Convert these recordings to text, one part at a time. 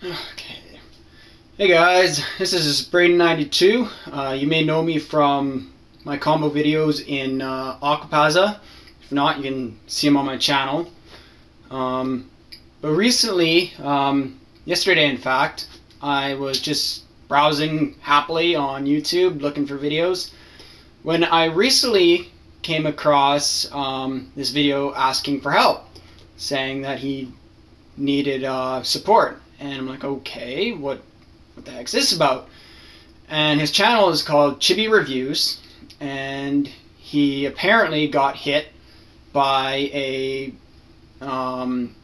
Okay. Hey guys, this is Breadon92. Uh, you may know me from my combo videos in uh, Aquapazza. If not, you can see them on my channel. Um, but recently, um, yesterday in fact, I was just browsing happily on YouTube looking for videos when I recently came across um, this video asking for help, saying that he needed uh, support and I'm like, okay, what what the heck's this about? And his channel is called Chibi Reviews, and he apparently got hit by a um,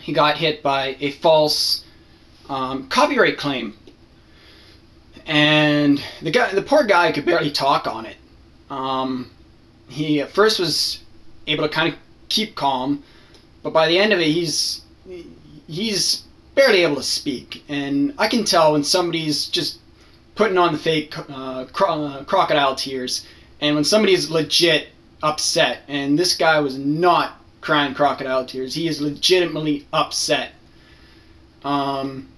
he got hit by a false um, copyright claim, and the guy, the poor guy, could barely talk on it. Um, he at first was able to kind of keep calm, but by the end of it, he's he's barely able to speak, and I can tell when somebody's just putting on the fake uh, cro- uh, crocodile tears, and when somebody's legit upset. And this guy was not crying crocodile tears; he is legitimately upset. Um,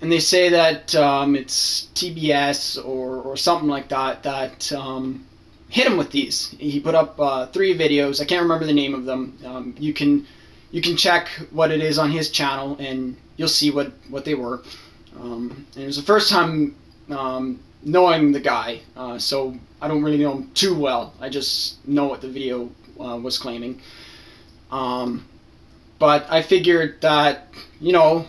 and they say that um, it's TBS or, or something like that that um, hit him with these. He put up uh, three videos. I can't remember the name of them. Um, you can you can check what it is on his channel and you'll see what, what they were. Um, and it was the first time um, knowing the guy, uh, so I don't really know him too well. I just know what the video uh, was claiming. Um, but I figured that, you know,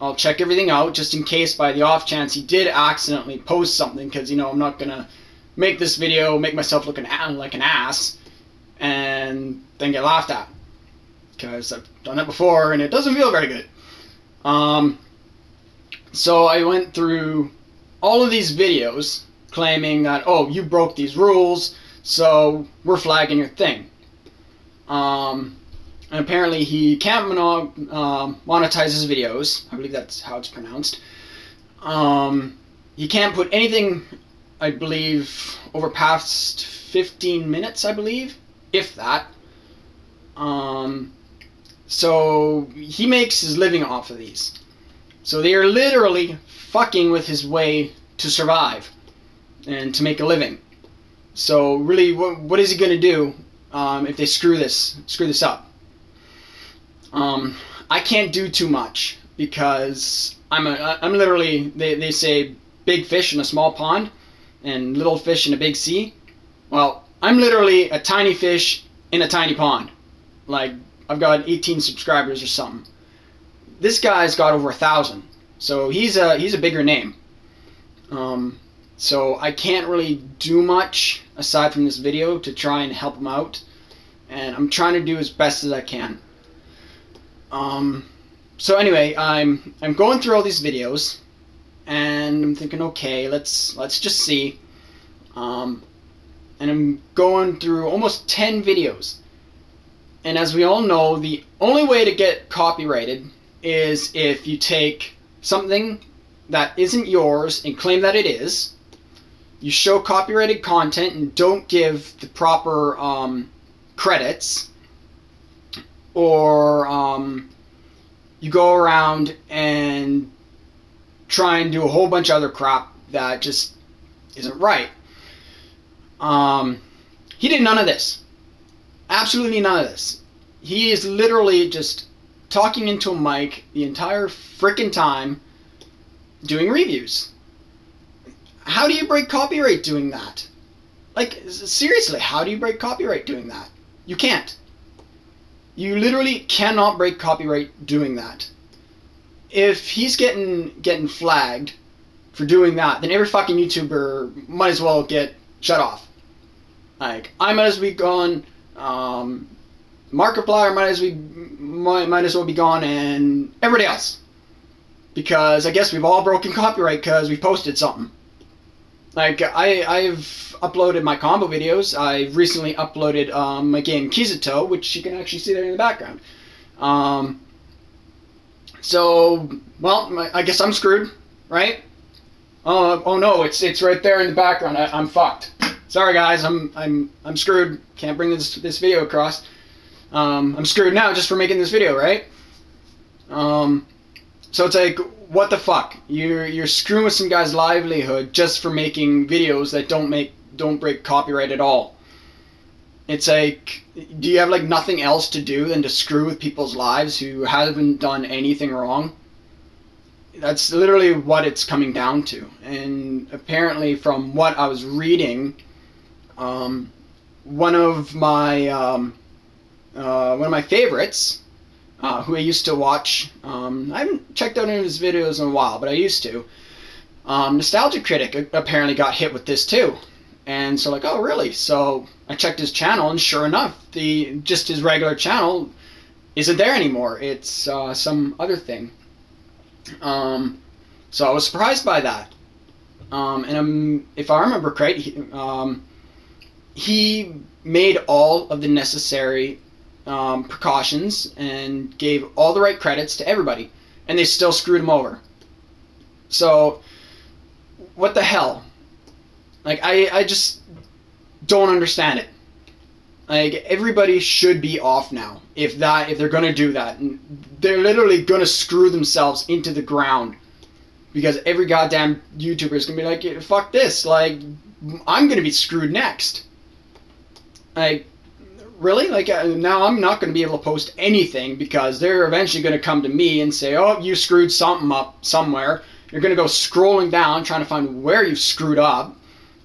I'll check everything out just in case by the off chance he did accidentally post something because, you know, I'm not going to make this video, make myself look an, like an ass, and then get laughed at because I've done that before and it doesn't feel very good. Um, so I went through all of these videos claiming that, oh, you broke these rules, so we're flagging your thing. Um, and apparently he can't uh, monetize his videos. I believe that's how it's pronounced. Um, he can't put anything, I believe, over past 15 minutes, I believe, if that. Um, so he makes his living off of these. So they are literally fucking with his way to survive and to make a living. So really, what, what is he going to do um, if they screw this screw this up? Um, I can't do too much because I'm a I'm literally they, they say big fish in a small pond and little fish in a big sea. Well, I'm literally a tiny fish in a tiny pond. Like I've got 18 subscribers or something. This guy's got over a thousand, so he's a he's a bigger name. Um, so I can't really do much aside from this video to try and help him out, and I'm trying to do as best as I can. Um, so anyway, I'm I'm going through all these videos, and I'm thinking, okay, let's let's just see. Um, and I'm going through almost 10 videos and as we all know, the only way to get copyrighted is if you take something that isn't yours and claim that it is. You show copyrighted content and don't give the proper um, credits. Or um, you go around and try and do a whole bunch of other crap that just isn't right. Um, he did none of this. Absolutely none of this. He is literally just talking into a mic the entire freaking time doing reviews. How do you break copyright doing that? Like, seriously, how do you break copyright doing that? You can't. You literally cannot break copyright doing that. If he's getting getting flagged for doing that, then every fucking YouTuber might as well get shut off. Like, I might as well be gone um, Markiplier might as we might, might as well be gone, and everybody else, because I guess we've all broken copyright because we posted something. Like I I've uploaded my combo videos. I've recently uploaded um, my game Kizuto, which you can actually see there in the background. Um, so well, I guess I'm screwed, right? Uh, oh no, it's it's right there in the background. I, I'm fucked sorry guys, I'm I'm I'm screwed. Can't bring this this video across. Um, I'm screwed now just for making this video, right? Um, so it's like, what the fuck? You're you're screwing with some guy's livelihood just for making videos that don't make don't break copyright at all. It's like, do you have like nothing else to do than to screw with people's lives who haven't done anything wrong? That's literally what it's coming down to. And apparently, from what I was reading, um, one of my um, uh, one of my favorites, uh, who I used to watch. Um, I haven't checked out any of his videos in a while, but I used to. Um, Nostalgia Critic apparently got hit with this too, and so like, oh really? So I checked his channel, and sure enough, the just his regular channel isn't there anymore. It's uh, some other thing. Um, so I was surprised by that. Um, and um, if I remember correct, he, made all of the necessary um, precautions and gave all the right credits to everybody, and they still screwed him over. So, what the hell? Like, I, I just don't understand it. Like, everybody should be off now if that if they're gonna do that. They're literally gonna screw themselves into the ground because every goddamn YouTuber is gonna be like, "Fuck this!" Like, I'm gonna be screwed next. Like, really? Like uh, now I'm not going to be able to post anything because they're eventually going to come to me and say, "Oh, you screwed something up somewhere." You're going to go scrolling down trying to find where you screwed up,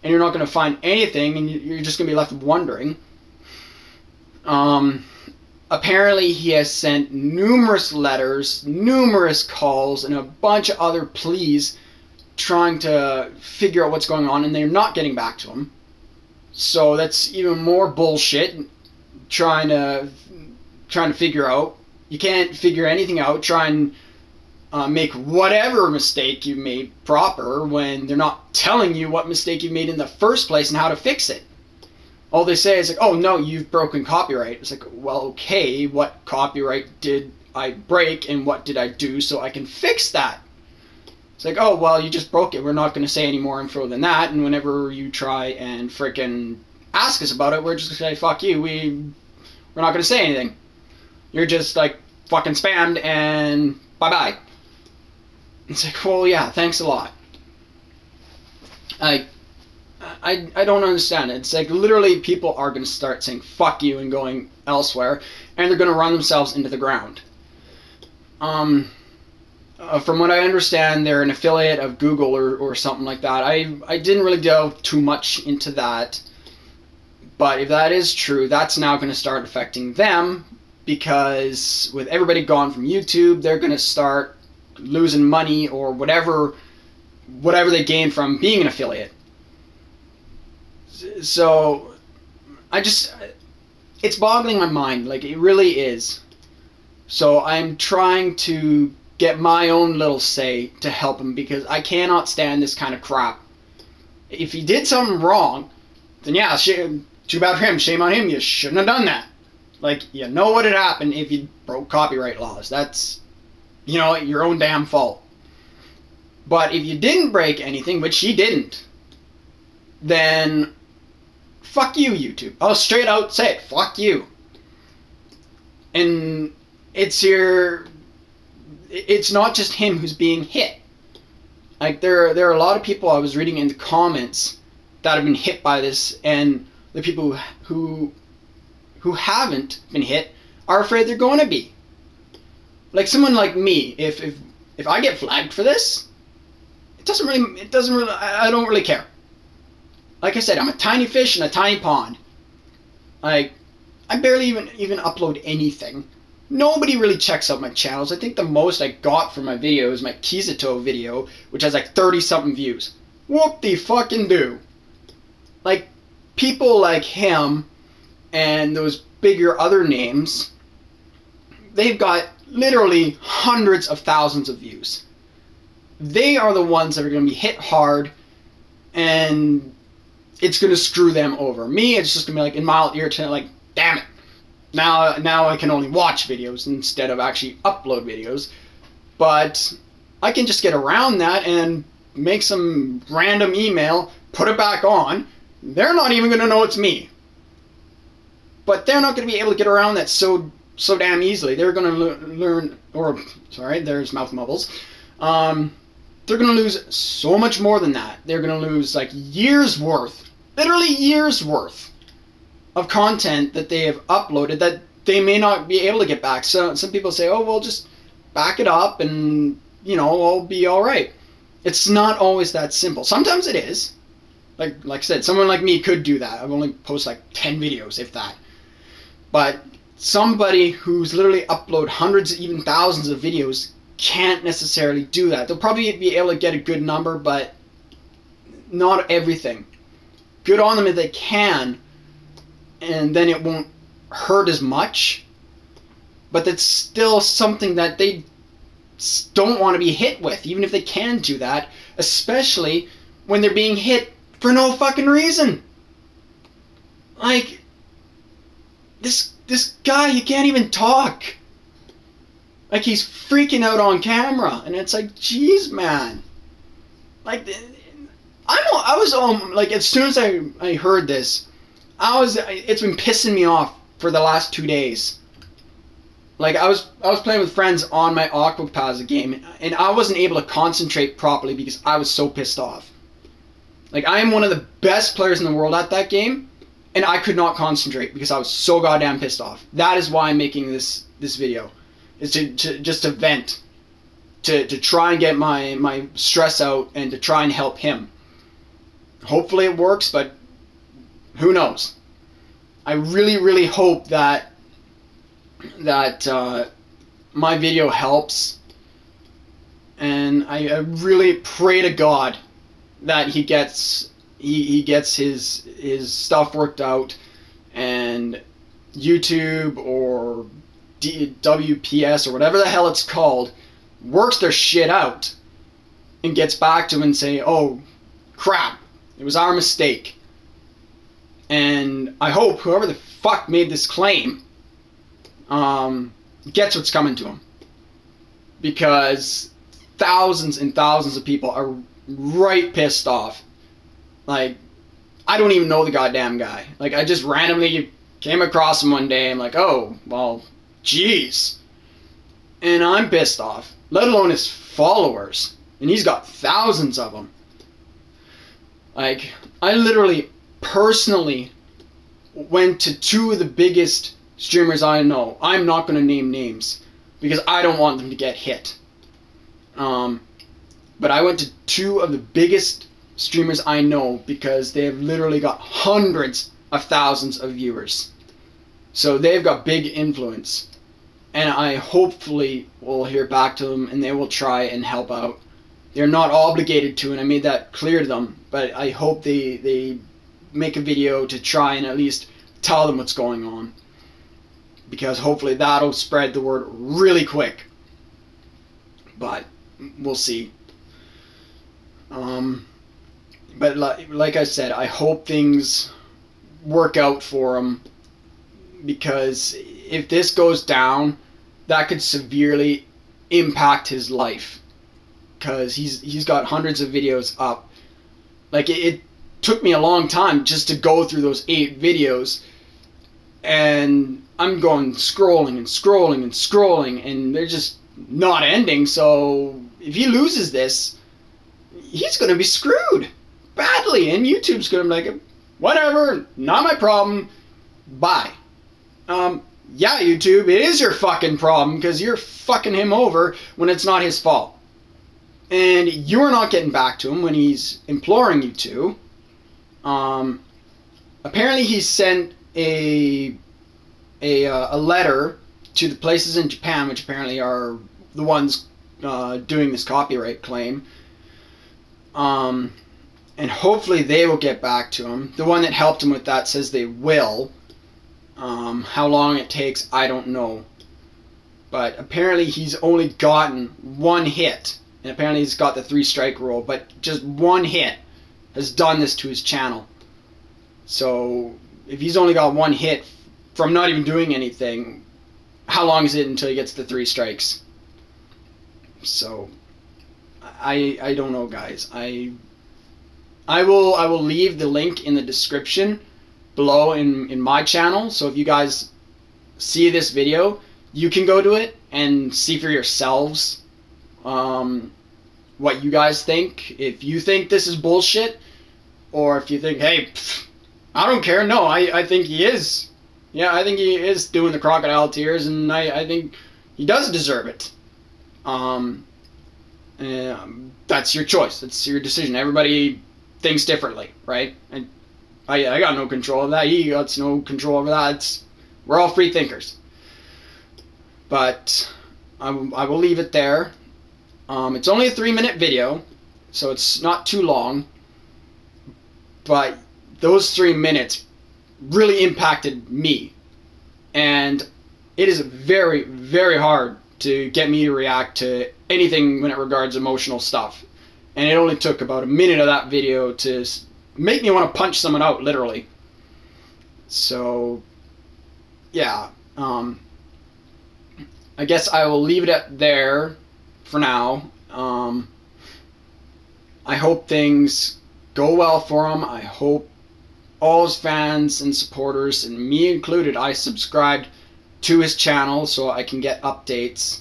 and you're not going to find anything, and you're just going to be left wondering. Um, apparently, he has sent numerous letters, numerous calls, and a bunch of other pleas trying to figure out what's going on, and they're not getting back to him. So that's even more bullshit trying to trying to figure out. You can't figure anything out. Try and uh, make whatever mistake you made proper when they're not telling you what mistake you made in the first place and how to fix it. All they say is like, "Oh no, you've broken copyright." It's like, well, okay, what copyright did I break and what did I do so I can fix that? It's like, oh well, you just broke it. We're not going to say any more info than that. And whenever you try and fricking ask us about it, we're just going to say, fuck you. We we're not going to say anything. You're just like fucking spammed and bye bye. It's like, well, yeah, thanks a lot. I, I, I don't understand it. It's like literally people are going to start saying fuck you and going elsewhere, and they're going to run themselves into the ground. Um, uh, from what I understand, they're an affiliate of Google or, or something like that. I, I didn't really delve too much into that. But if that is true, that's now going to start affecting them because with everybody gone from YouTube, they're going to start losing money or whatever whatever they gain from being an affiliate. So I just it's boggling my mind, like it really is. So I'm trying to get my own little say to help him because I cannot stand this kind of crap. If he did something wrong, then yeah, too bad for him. Shame on him. You shouldn't have done that. Like, you know what had happened if you broke copyright laws. That's, you know, your own damn fault. But if you didn't break anything, which he didn't, then fuck you, YouTube. I'll straight out say it. Fuck you. And it's your. It's not just him who's being hit. Like there, there are a lot of people I was reading in the comments that have been hit by this, and the people who who haven't been hit are afraid they're going to be. Like someone like me, if if if I get flagged for this, it doesn't really it doesn't really I, I don't really care. Like I said, I'm a tiny fish in a tiny pond. Like I barely even even upload anything. Nobody really checks out my channels. I think the most I got from my video is my Kizato video, which has like 30 something views. Whoop the fucking do. Like people like him and those bigger other names, they've got literally hundreds of thousands of views. They are the ones that are going to be hit hard and it's going to screw them over. Me, it's just going to be like in mild irritant, like, damn it. Now, now I can only watch videos instead of actually upload videos. But I can just get around that and make some random email, put it back on, they're not even going to know it's me. But they're not going to be able to get around that so so damn easily. They're going to le- learn, or sorry, there's mouth mumbles. Um, they're going to lose so much more than that. They're going to lose like years worth, literally years worth of content that they have uploaded that they may not be able to get back. So some people say, "Oh, well, just back it up and, you know, I'll be all right." It's not always that simple. Sometimes it is. Like like I said, someone like me could do that. I've only posted like 10 videos if that. But somebody who's literally upload hundreds, even thousands of videos can't necessarily do that. They'll probably be able to get a good number, but not everything. Good on them if they can, and then it won't hurt as much. But that's still something that they don't want to be hit with, even if they can do that, especially when they're being hit for no fucking reason. Like, this this guy, he can't even talk. Like he's freaking out on camera, and it's like, jeez, man. Like, I'm I was um like as soon as I I heard this, I was it's been pissing me off for the last two days. Like I was I was playing with friends on my Octopath game, and I wasn't able to concentrate properly because I was so pissed off. Like I am one of the best players in the world at that game, and I could not concentrate because I was so goddamn pissed off. That is why I'm making this this video, is to, to just to vent, to to try and get my my stress out and to try and help him. Hopefully it works, but who knows? I really really hope that that uh, my video helps, and I, I really pray to God that he gets he, he gets his his stuff worked out and YouTube or D, WPS or whatever the hell it's called works their shit out and gets back to him and say, "Oh, crap, it was our mistake." And I hope whoever the fuck made this claim um, gets what's coming to him because thousands and thousands of people are right pissed off like, I don't even know the goddamn guy. Like, I just randomly came across him one day. I'm like, oh, well, jeez. And I'm pissed off, let alone his followers. And he's got thousands of them. Like, I literally personally went to two of the biggest streamers I know. I'm not going to name names because I don't want them to get hit. Um, but I went to two of the biggest streamers I know because they have literally got hundreds of thousands of viewers. So they've got big influence. And I hopefully will hear back to them and they will try and help out. They're not obligated to, and I made that clear to them, but I hope they, they make a video to try and at least tell them what's going on. Because hopefully that'll spread the word really quick. But we'll see. Um, but like, like I said, I hope things work out for him because if this goes down, that could severely impact his life because he's he's got hundreds of videos up. Like it, it took me a long time just to go through those eight videos, and I'm going scrolling and scrolling and scrolling, and they're just not ending. So if he loses this, he's going to be screwed badly, and YouTube's gonna be like, whatever, not my problem, bye. Um, yeah, YouTube, it is your fucking problem because you're fucking him over when it's not his fault. And you're not getting back to him when he's imploring you to. Um, apparently, he sent a a, uh, a letter to the places in Japan, which apparently are the ones uh, doing this copyright claim. Um, and hopefully they will get back to him. The one that helped him with that says they will. Um, how long it takes, I don't know. But apparently he's only gotten one hit. And apparently he's got the three strike rule. But just one hit has done this to his channel. So if he's only got one hit from not even doing anything, how long is it until he gets the three strikes? So I I don't know guys. I I will I will leave the link in the description below in, in my channel. So if you guys see this video, you can go to it and see for yourselves um, what you guys think. If you think this is bullshit, or if you think, hey, pff, I don't care. No, I, I think he is. Yeah, I think he is doing the crocodile tears, and I, I think he does deserve it. Um, um, that's your choice. It's your decision. Everybody thinks differently, right? And I, I got no control of that. He got no control over that. It's, we're all free thinkers. But I, I will leave it there. Um, it's only a three minute video, so it's not too long. But those three minutes really impacted me. And it is very, very hard to get me to react to anything when it regards emotional stuff. And it only took about a minute of that video to make me want to punch someone out, literally. So, yeah. Um, I guess I will leave it at there for now. Um, I hope things go well for him. I hope all his fans and supporters, and me included, I subscribed to his channel so I can get updates.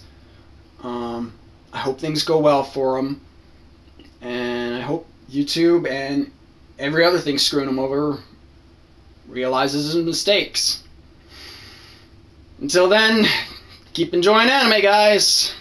Um, I hope things go well for him. And I hope YouTube and every other thing screwing him over realizes his mistakes. Until then, keep enjoying anime, guys.